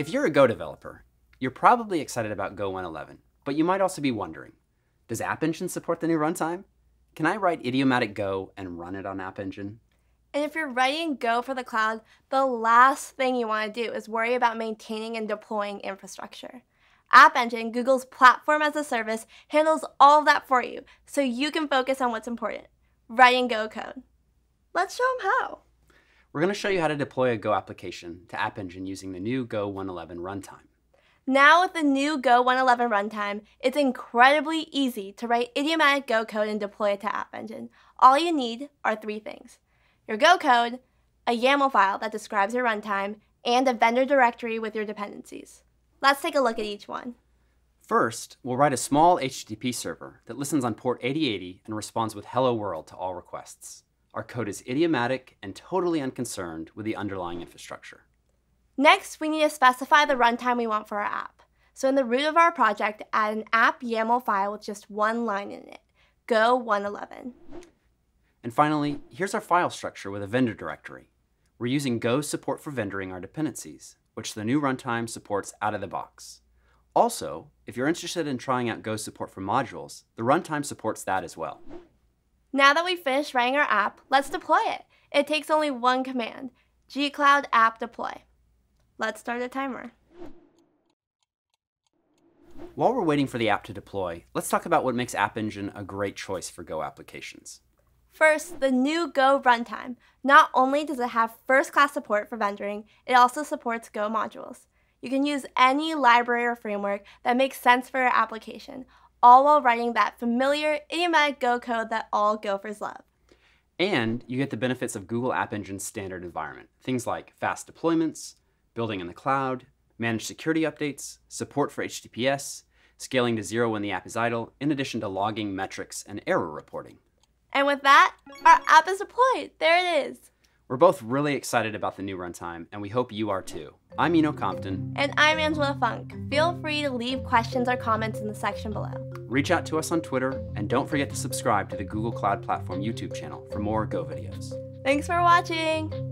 If you're a Go developer, you're probably excited about Go 111, but you might also be wondering, does App Engine support the new runtime? Can I write idiomatic Go and run it on App Engine? And if you're writing Go for the cloud, the last thing you want to do is worry about maintaining and deploying infrastructure. App Engine, Google's platform as a service, handles all of that for you so you can focus on what's important writing Go code. Let's show them how. We're going to show you how to deploy a Go application to App Engine using the new Go 111 runtime. Now with the new Go 111 runtime, it's incredibly easy to write idiomatic Go code and deploy it to App Engine. All you need are three things. Your Go code, a YAML file that describes your runtime, and a vendor directory with your dependencies. Let's take a look at each one. First, we'll write a small HTTP server that listens on port 8080 and responds with hello world to all requests. Our code is idiomatic and totally unconcerned with the underlying infrastructure. Next, we need to specify the runtime we want for our app. So in the root of our project, add an app YAML file with just one line in it, go 111. And finally, here's our file structure with a vendor directory. We're using Go support for vendoring our dependencies, which the new runtime supports out of the box. Also, if you're interested in trying out Go support for modules, the runtime supports that as well. Now that we've finished writing our app, let's deploy it. It takes only one command, gcloud app deploy. Let's start a timer. While we're waiting for the app to deploy, let's talk about what makes App Engine a great choice for Go applications. First, the new Go runtime. Not only does it have first-class support for vendoring, it also supports Go modules. You can use any library or framework that makes sense for your application, all while writing that familiar idiomatic Go code that all Gophers love. And you get the benefits of Google App Engine's standard environment. Things like fast deployments, building in the cloud, managed security updates, support for HTTPS, scaling to zero when the app is idle, in addition to logging, metrics, and error reporting. And with that, our app is deployed. There it is. We're both really excited about the new runtime, and we hope you are too. I'm Eno Compton. And I'm Angela Funk. Feel free to leave questions or comments in the section below. Reach out to us on Twitter, and don't forget to subscribe to the Google Cloud Platform YouTube channel for more Go videos. Thanks for watching!